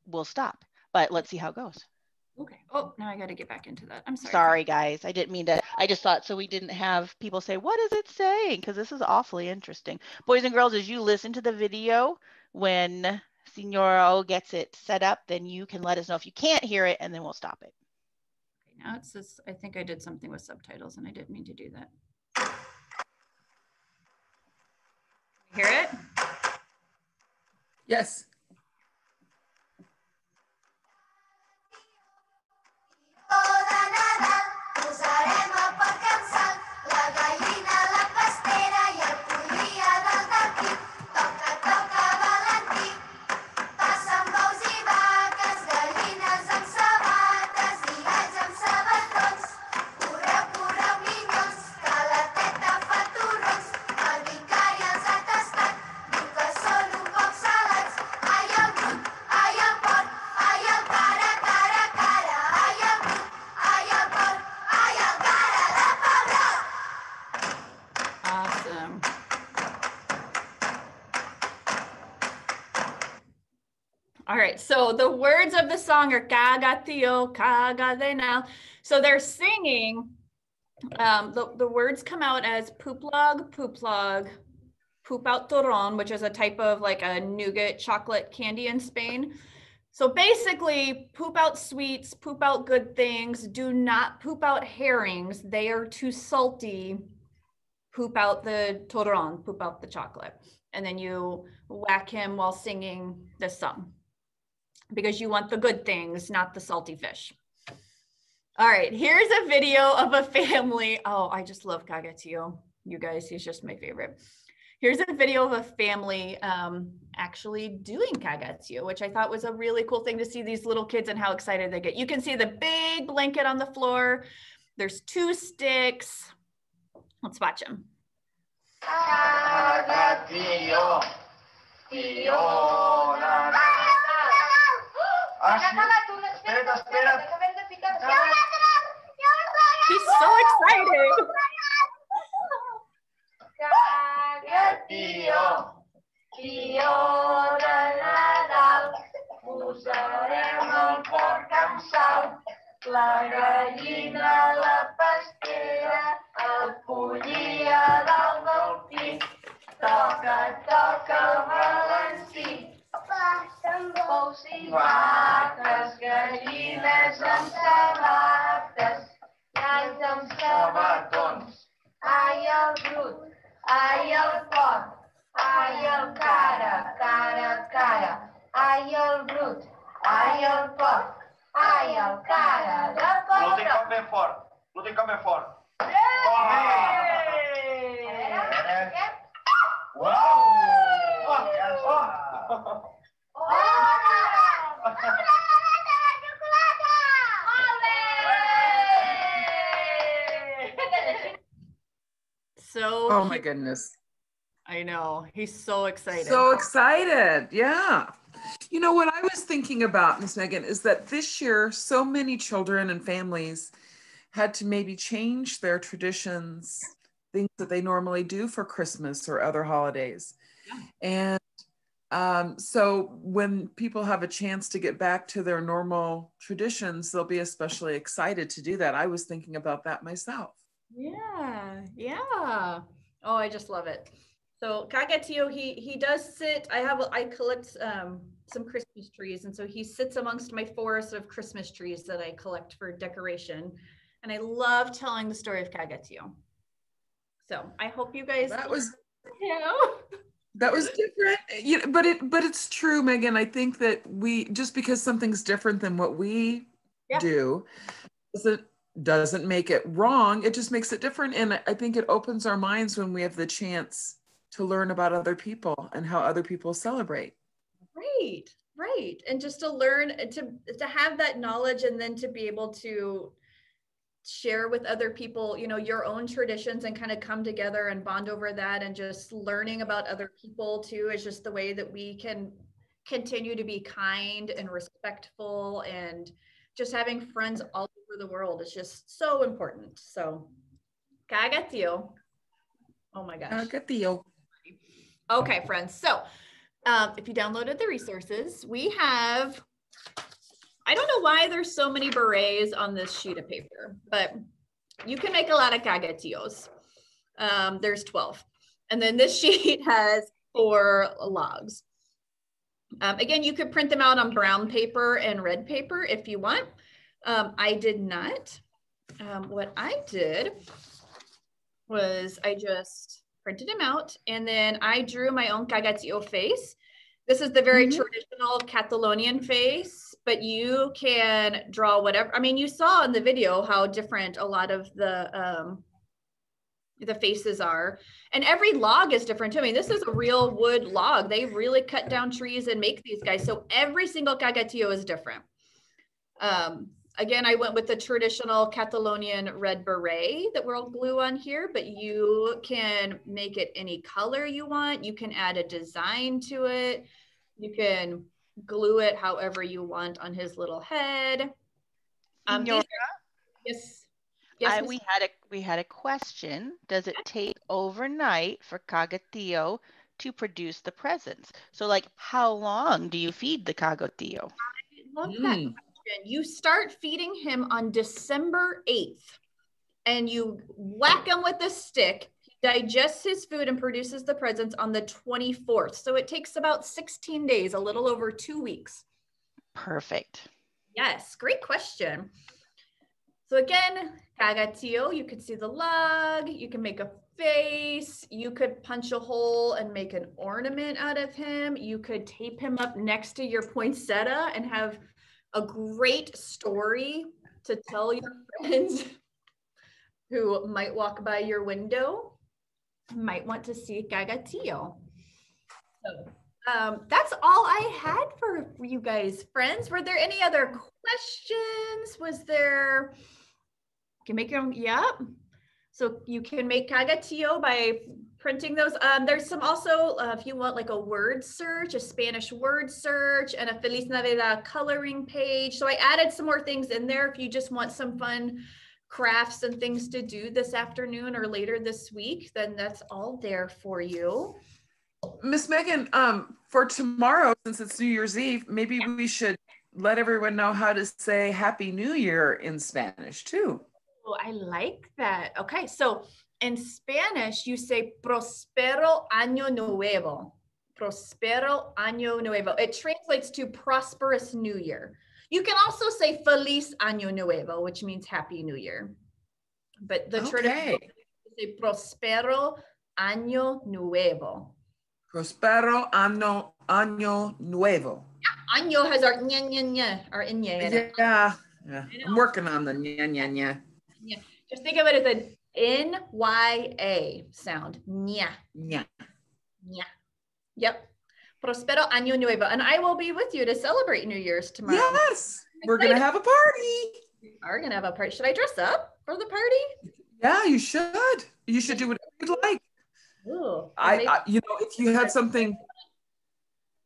we'll stop. But let's see how it goes. Okay. Oh, now I got to get back into that. I'm sorry. Sorry, guys. I didn't mean to. I just thought so we didn't have people say, "What is it saying?" Because this is awfully interesting. Boys and girls, as you listen to the video, when Senora gets it set up, then you can let us know if you can't hear it, and then we'll stop it. Okay, now it says, I think I did something with subtitles and I didn't mean to do that. Hear it? Yes. The words of the song are cagatio, cagadenal. So they're singing, um, the, the words come out as pooplog, pooplog, poop out toron, which is a type of like a nougat chocolate candy in Spain. So basically, poop out sweets, poop out good things, do not poop out herrings. They are too salty poop out the toron, poop out the chocolate. And then you whack him while singing this song because you want the good things, not the salty fish. All right, here's a video of a family. Oh, I just love Caga Tio. You guys, he's just my favorite. Here's a video of a family um, actually doing Caga Tio, which I thought was a really cool thing to see these little kids and how excited they get. You can see the big blanket on the floor. There's two sticks. Let's watch him. Ah, sí? Espera't, espera't. espera't. Acabem de ficar... Ja ho He's so excited. Caga, tio, tio de Nadal, posarem el porc en sal, la gallina la pastera, el pollí a dalt del pit, toca, toca el bous i vaques, gallines amb sabates, gans amb sabatons. Ai, el brut, ai, el pot, ai, el cara, cara, cara, ai, el brut, ai, el pot, ai, el cara de pobre. L'últim cop ben fort, l'últim cop ben fort. Bravo! So Oh my cute. goodness. I know. He's so excited. So excited. Yeah. You know, what I was thinking about, Miss Megan, is that this year so many children and families had to maybe change their traditions, things that they normally do for Christmas or other holidays. Yeah. And um, so when people have a chance to get back to their normal traditions, they'll be especially excited to do that. I was thinking about that myself. Yeah, yeah. Oh, I just love it. So Caga Tio, he he does sit. I have I collect um, some Christmas trees, and so he sits amongst my forest of Christmas trees that I collect for decoration. And I love telling the story of Caga Tio. So I hope you guys. That was [LAUGHS] You know. that was different you know, but it but it's true megan i think that we just because something's different than what we Yeah. do doesn't doesn't make it wrong it just makes it different and i think it opens our minds when we have the chance to learn about other people and how other people celebrate Right, right. And just to learn to to have that knowledge and then to be able to share with other people, you know, your own traditions and kind of come together and bond over that and just learning about other people too is just the way that we can continue to be kind and respectful and just having friends all over the world is just so important. So, Caga Tio. Oh my gosh. deal Okay, friends. So um, if you downloaded the resources, we have, I don't know why there's so many berets on this sheet of paper, but you can make a lot of Caga Tios. Um, there's 12. And then this [LAUGHS] sheet has four logs. Um, again, you could print them out on brown paper and red paper if you want. Um, I did not. Um, what I did was I just printed them out and then I drew my own Caga Tio face. This is the very Mhm. traditional Catalonian face, but you can draw whatever. I mean, you saw in the video how different a lot of the um, the faces are, and every log is different too. I mean, this is a real wood log. They really cut down trees and make these guys. So every single Caga Tio is different. Um, again, I went with the traditional Catalonian red beret that we'll glue on here, but you can make it any color you want. You can add a design to it. You can glue it however you want on his little head. Um, are- yes. Yes, I, we had a we had a question. Does it take overnight for Caga Tio to produce the presents? So, like, how long do you feed the Caga Tio? I love that Mm. question. You start feeding him on December 8th and you whack him with a stick. He digests his food and produces the presents on the 24th. So it takes about 16 days, a little over two weeks. Perfect. Yes, great question. So again, Caga Tio, you could see the log, you can make a face, you could punch a hole and make an ornament out of him. You could tape him up next to your poinsettia and have a great story to tell your friends [LAUGHS] who might walk by your window, might want to see Caga Tio. So um, that's all I had for you guys, friends. Were there any other questions? Was there? Can make your own. Yep. So you can make Caga Tio by printing those. Um, there's some also uh, if you want like a word search, a Spanish word search, and a Feliz Navidad coloring page. So I added some more things in there if you just want some fun crafts and things to do this afternoon or later this week. Then that's all there for you. Miss Megan, um, for tomorrow, since it's New Year's Eve, maybe we should let everyone know how to say Happy New Year in Spanish too. Oh, I like that. Okay, so in Spanish, you say Prospero Año Nuevo. Prospero Año Nuevo. It translates to prosperous New Year. You can also say Feliz Año Nuevo, which means Happy New Year. But the traditional Okay. is say Prospero Año Nuevo. Prospero año, año nuevo. Yeah, Año has our nya nya nya, our nya. Yeah, yeah. I'm working on the nya, nya, nya. Just think of it as an N Y A sound. Nya, Nya. nya. Yep. Prospero Año Nuevo. And I will be with you to celebrate New Year's tomorrow. Yes, we're gonna have a party. We are going to have a party. Should I dress up for the party? Yeah, you should. You should do whatever you'd like. Ooh, I, I you know, if you had something,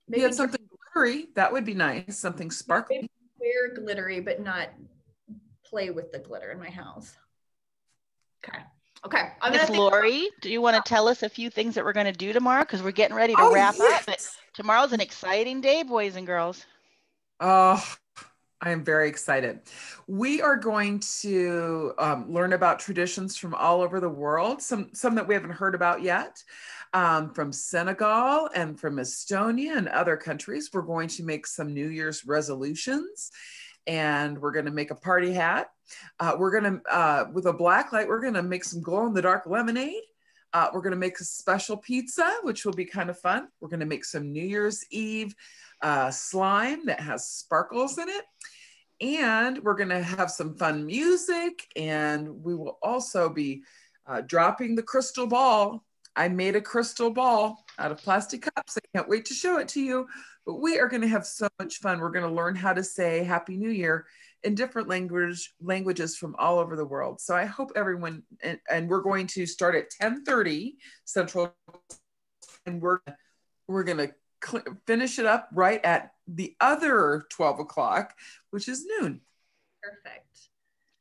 maybe you had something glittery, that would be nice. Something sparkly. wear glittery, but not play with the glitter in my house. Okay. Okay. I'm Miss gonna Lori, do you want to tell us a few things that we're going to do tomorrow? Because we're getting ready to Oh, wrap up. But yes. tomorrow's an exciting day, boys and girls. Oh, I am very excited. We are going to um, learn about traditions from all over the world, some, some that we haven't heard about yet, um, from Senegal and from Estonia and other countries. We're going to make some New Year's resolutions and we're going to make a party hat. Uh, we're going to, uh, with a black light, we're going to make some glow in the dark lemonade. Uh, we're going to make a special pizza, which will be kind of fun. We're going to make some New Year's Eve uh, slime that has sparkles in it. And we're going to have some fun music. And we will also be uh, dropping the crystal ball. I made a crystal ball out of plastic cups. I can't wait to show it to you. But we are going to have so much fun. We're going to learn how to say Happy New Year in different language languages from all over the world. So I hope everyone and, and we're going to start at 10:30 Central and we're we're going to finish it up right at the other 12 o'clock, which is noon. Perfect.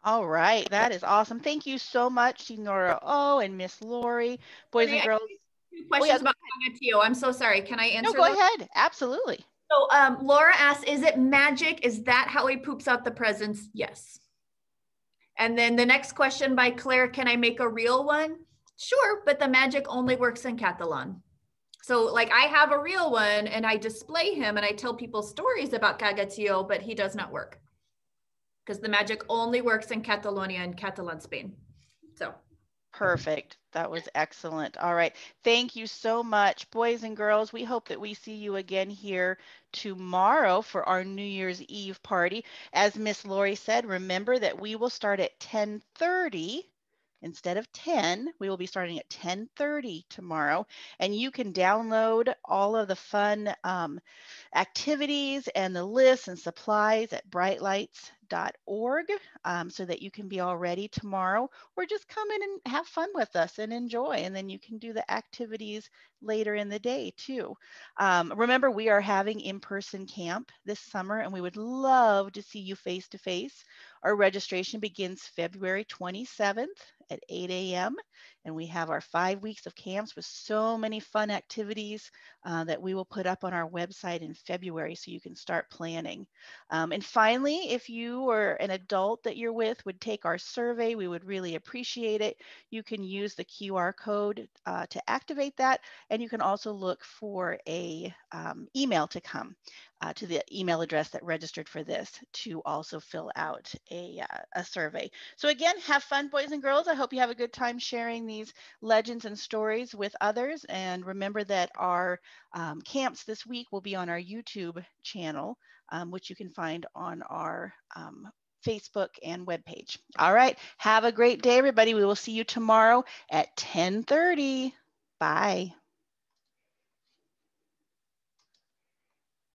All right. That is awesome. Thank you so much, Senora O and Miss Lori. Boys and I girls. Two questions yeah, about Caga Tio. I'm so sorry. Can I answer? No, go those? ahead. Absolutely. So um, Laura asks, is it magic? Is that how he poops out the presents? Yes. And then the next question by Claire, can I make a real one? Sure, but the magic only works in Catalan. So like I have a real one and I display him and I tell people stories about Caga Tio, but he does not work because the magic only works in Catalonia and Catalan, Spain. So Perfect. That was excellent. All right. Thank you so much, boys and girls. We hope that we see you again here tomorrow for our New Year's Eve party. As Miss Lori said, remember that we will start at 10:30 instead of 10. We will be starting at 10:30 tomorrow, and you can download all of the fun um, activities and the lists and supplies at brightlights.org um, so that you can be all ready tomorrow or just come in and have fun with us and enjoy. And then you can do the activities later in the day too. Um, remember, we are having in person camp this summer and we would love to see you face to face. Our registration begins February 27th at 8 a.m. And we have our five weeks of camps with so many fun activities uh, that we will put up on our website in February so you can start planning. Um, and finally, if you or an adult that you're with would take our survey, we would really appreciate it. You can use the QR code uh, to activate that, and you can also look for a um, email to come uh, to the email address that registered for this to also fill out a, uh, a survey. So again, have fun, boys and girls. I hope you have a good time sharing these legends and stories with others. And remember that our um, camps this week will be on our YouTube channel, um, which you can find on our um, Facebook and webpage. All right. Have a great day, everybody. We will see you tomorrow at 1030. Bye.